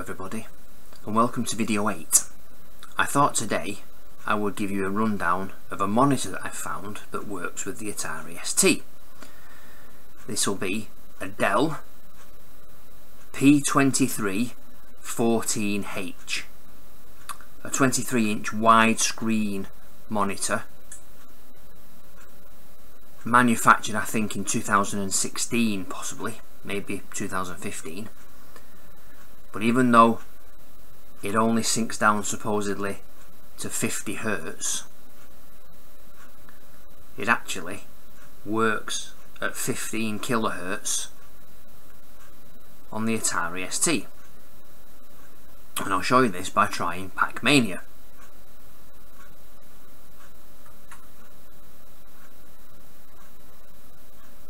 everybody and welcome to video 8. I thought today I would give you a rundown of a monitor that I found that works with the Atari ST. This will be a Dell P23 14H a 23 inch widescreen monitor manufactured I think in 2016 possibly maybe 2015 but even though it only syncs down supposedly to 50 hertz it actually works at 15 kilohertz on the Atari ST and I'll show you this by trying Pac-Mania.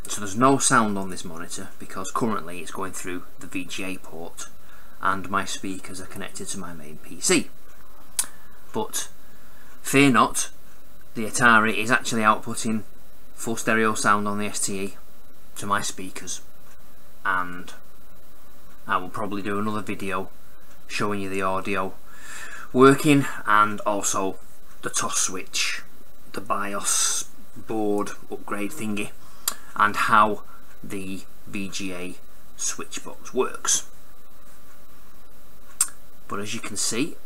So there's no sound on this monitor because currently it's going through the VGA port and my speakers are connected to my main PC. But fear not, the Atari is actually outputting full stereo sound on the STE to my speakers and I will probably do another video showing you the audio working and also the TOS switch, the BIOS board upgrade thingy and how the VGA switch box works but as you can see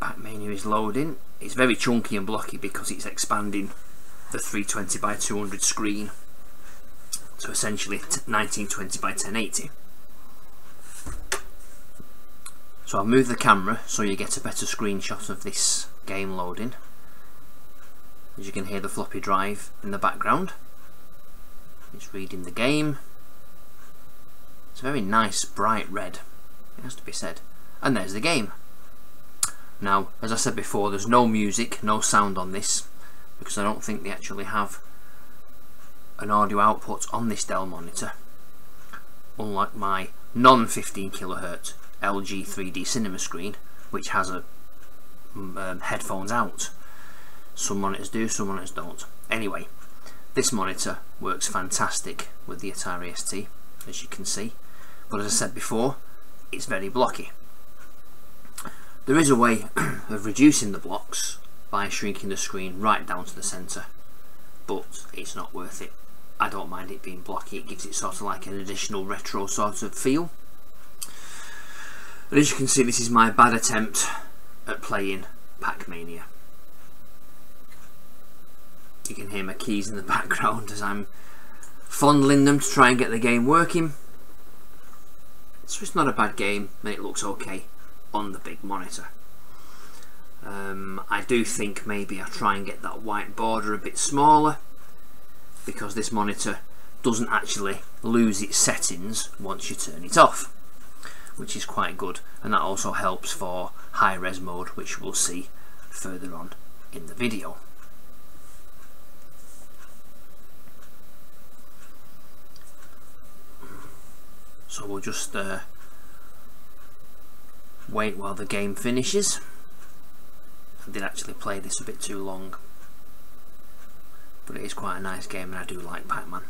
Pac-Mania is loading. It's very chunky and blocky because it's expanding the 320 by 200 screen. So essentially 1920 by 1080 so I'll move the camera so you get a better screenshot of this game loading. As you can hear the floppy drive in the background. It's reading the game. It's a very nice bright red it has to be said. And there's the game. Now, as I said before, there's no music, no sound on this, because I don't think they actually have an audio output on this Dell monitor, unlike my non-15 kHz LG 3D cinema screen, which has a um, headphones out. Some monitors do, some monitors don't. Anyway, this monitor works fantastic with the Atari ST, as you can see. But as I said before, it's very blocky. There is a way of reducing the blocks by shrinking the screen right down to the centre, but it's not worth it. I don't mind it being blocky, it gives it sort of like an additional retro sort of feel. As you can see, this is my bad attempt at playing Pac-Mania. You can hear my keys in the background as I'm fondling them to try and get the game working. So it's not a bad game and it looks okay on the big monitor. Um, I do think maybe I'll try and get that white border a bit smaller because this monitor doesn't actually lose its settings once you turn it off which is quite good and that also helps for high res mode which we'll see further on in the video. So we'll just uh, wait while the game finishes. I did actually play this a bit too long but it is quite a nice game and I do like Pac-Man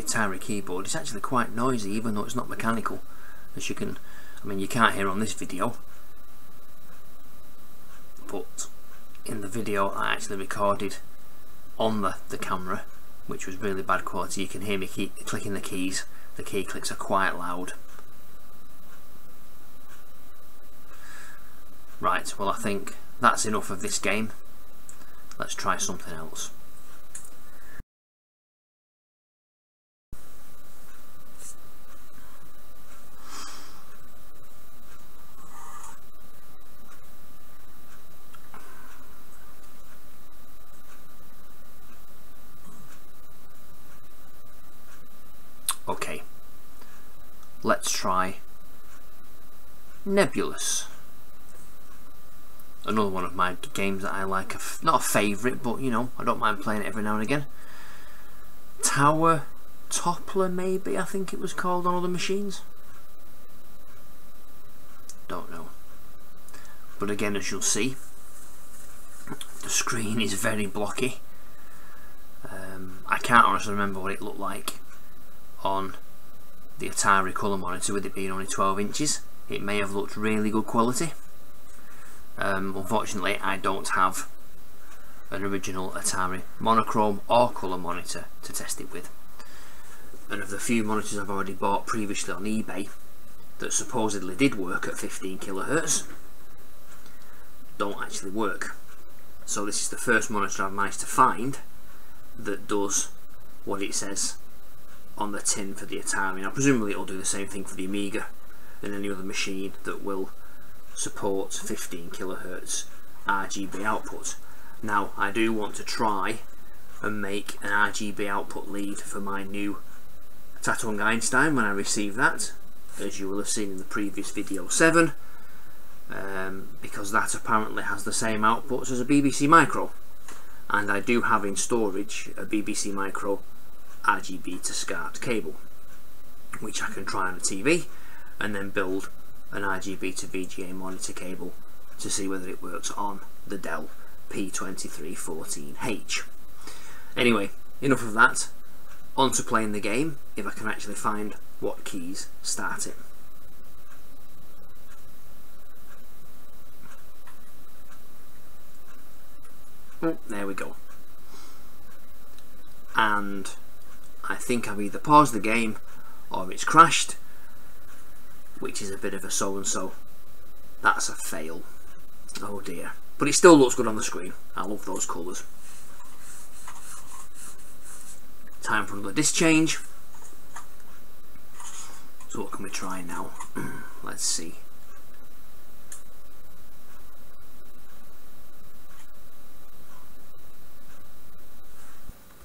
Atari keyboard. It's actually quite noisy even though it's not mechanical as you can I mean you can't hear on this video. But in the video I actually recorded on the, the camera which was really bad quality. You can hear me clicking the keys. The key clicks are quite loud. Right well I think that's enough of this game. Let's try something else Okay, let's try Nebulus. Another one of my games that I like, not a favourite, but you know, I don't mind playing it every now and again. Tower Toppler maybe I think it was called on other machines don't know but again as you'll see the screen is very blocky um, I can't honestly remember what it looked like on the Atari colour monitor with it being only 12 inches it may have looked really good quality. Um, unfortunately I don't have an original Atari monochrome or colour monitor to test it with. And of the few monitors I've already bought previously on eBay that supposedly did work at 15 kilohertz don't actually work. So this is the first monitor I've managed to find that does what it says on the tin for the Atari. Now presumably it'll do the same thing for the Amiga and any other machine that will support 15 kilohertz RGB output. Now I do want to try and make an RGB output lead for my new Tatung Einstein when I receive that as you will have seen in the previous video 7 um, because that apparently has the same outputs as a BBC Micro. And I do have in storage a BBC Micro RGB to SCART cable which I can try on a TV and then build an RGB to VGA monitor cable to see whether it works on the Dell P2314H. Anyway, enough of that. On to playing the game, if I can actually find what keys start it. Oh, there we go. And I think I've either paused the game or it's crashed, which is a bit of a so-and-so. That's a fail. Oh dear. But it still looks good on the screen. I love those colours. Time for another disc change. So what can we try now? Let's see.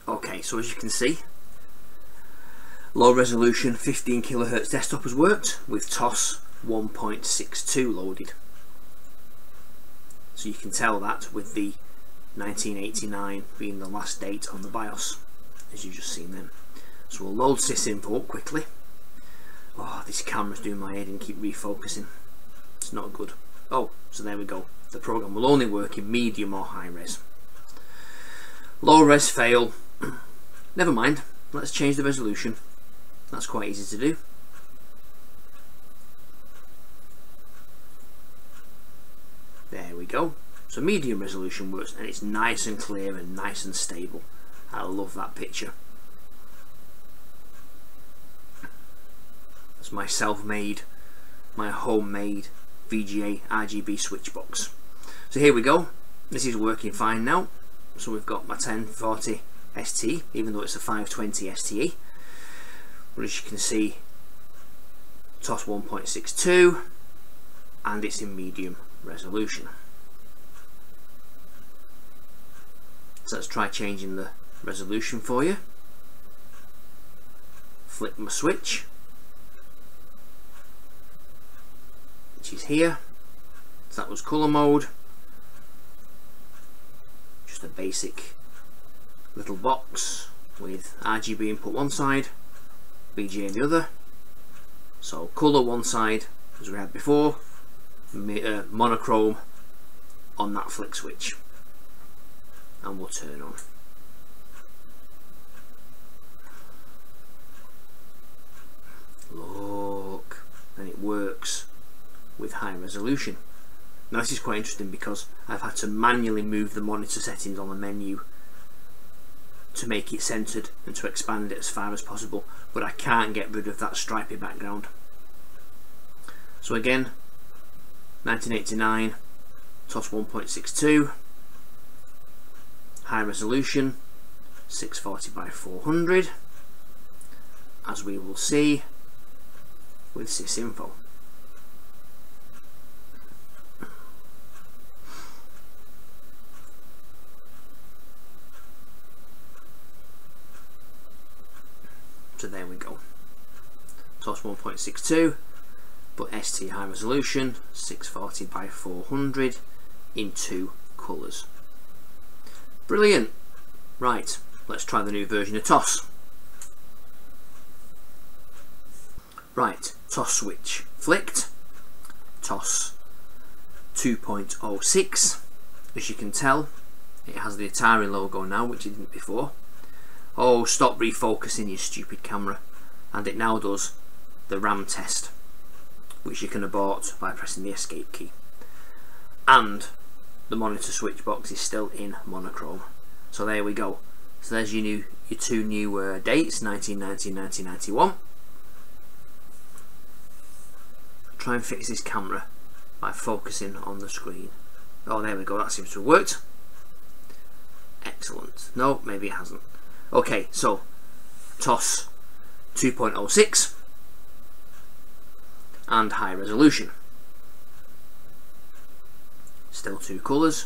Okay, so as you can see, low resolution 15 kilohertz desktop has worked with TOS 1.62 loaded. So you can tell that with the 1989 being the last date on the BIOS, as you've just seen then. So we'll load sysimport quickly. Oh, this camera's doing my head and keep refocusing. It's not good. Oh, so there we go. The program will only work in medium or high res. Low res fail. Never mind. Let's change the resolution. That's quite easy to do. There we go. So medium resolution works and it's nice and clear and nice and stable. I love that picture. That's my self-made, my homemade VGA RGB switch box. So here we go. This is working fine now. So we've got my 1040 ST, even though it's a 520 STE. But as you can see, TOS 1.62 and it's in medium resolution. So let's try changing the resolution for you. Flip my switch, which is here. So that was colour mode. Just a basic little box with RGB input one side, VGA the other. So colour one side as we had before, uh, monochrome on that flick switch. And we'll turn on. Look and it works with high resolution. Now this is quite interesting because I've had to manually move the monitor settings on the menu to make it centered and to expand it as far as possible but I can't get rid of that stripy background. So again 1989 TOS 1.62 high resolution 640 by 400 as we will see with sysinfo so there we go TOS 1.62 but ST high resolution 640 by 400 in two colours. Brilliant! Right, let's try the new version of TOS. Right, TOS switch flicked, TOS 2.06, as you can tell it has the Atari logo now which it didn't before. Oh stop refocusing your stupid camera and it now does the RAM test which you can abort by pressing the escape key. And the monitor switch box is still in monochrome. So there we go. So there's your new your two new uh, dates 1990 1991 try and fix this camera by focusing on the screen. Oh there we go. That seems to have worked. Excellent. No maybe it hasn't. Okay so TOS 2.06 and high resolution. Still two colours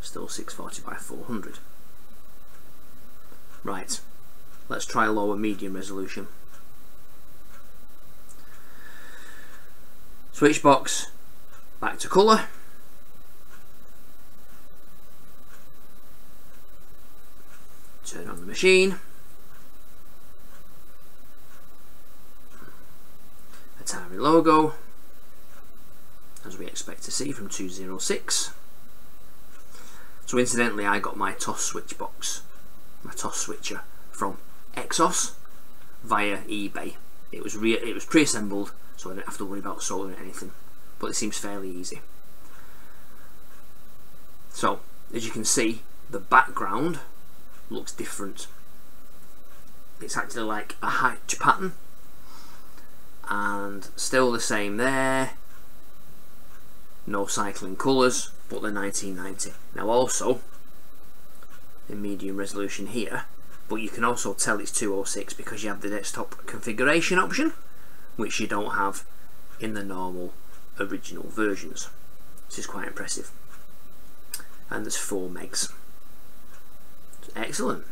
still 640 by 400 right let's try lower medium resolution. Switch box back to colour. Turn on the machine Atari logo as we expect to see from 206 so incidentally I got my TOS switch box my TOS switcher from Exxos via eBay. It was it was pre-assembled so I didn't have to worry about soldering anything but it seems fairly easy. So as you can see the background looks different. It's actually like a hatch pattern and still the same there. No cycling colours but the 1990 now also in medium resolution here but you can also tell it's 206 because you have the desktop configuration option which you don't have in the normal original versions. Which is quite impressive. And there's 4 megs. Excellent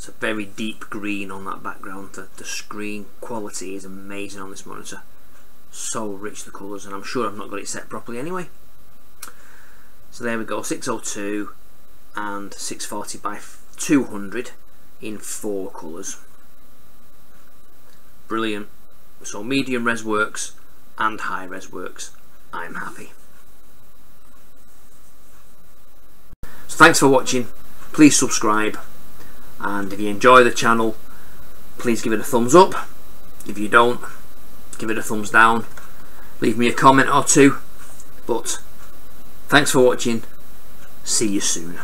it's a very deep green on that background. The, the screen quality is amazing on this monitor. So rich the colours and I'm sure I've not got it set properly anyway. So there we go 602 and 640 by 200 in four colours. Brilliant. So medium res works and high res works. I'm happy. So thanks for watching. Please subscribe and if you enjoy the channel please give it a thumbs up. If you don't give it a thumbs down. Leave me a comment or two. But thanks for watching. See you soon